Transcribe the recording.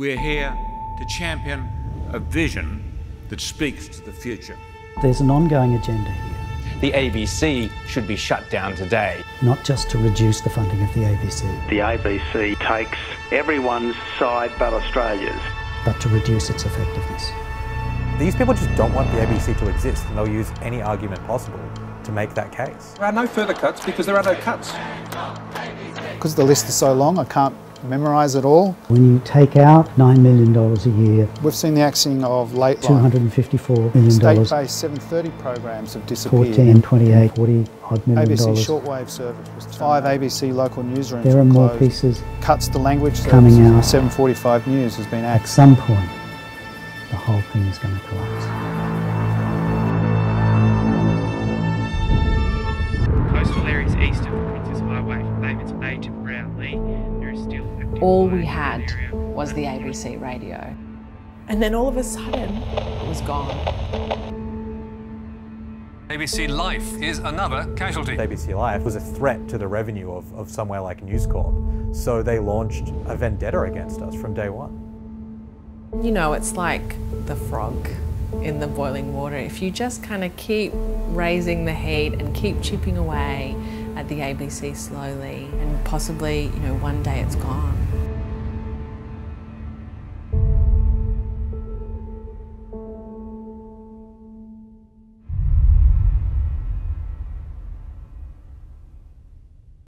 We're here to champion a vision that speaks to the future. There's an ongoing agenda here. The ABC should be shut down today. Not just to reduce the funding of the ABC. The ABC takes everyone's side but Australia's. But to reduce its effectiveness. These people just don't want the ABC to exist and they'll use any argument possible to make that case. There are no further cuts because there are no cuts. Because the list is so long, I can't memorise it all. When you take out $9 million a year, we've seen the axing of late $254 million. State-based 730 programs have disappeared. 14, 28, 40 odd million ABC dollars. shortwave service was five ABC local newsrooms. There are more closed. pieces Cuts to language coming out. 745 News has been axed. At some point, the whole thing is going to collapse. All we had was the ABC radio. And then all of a sudden, It was gone. ABC Life is another casualty. ABC Life was a threat to the revenue of, of somewhere like News Corp. So they launched a vendetta against us from day one. you know, it's like the frog in the boiling water. If you just kind of keep raising the heat and keep chipping away at the ABC slowly, and possibly, you know, one day it's gone.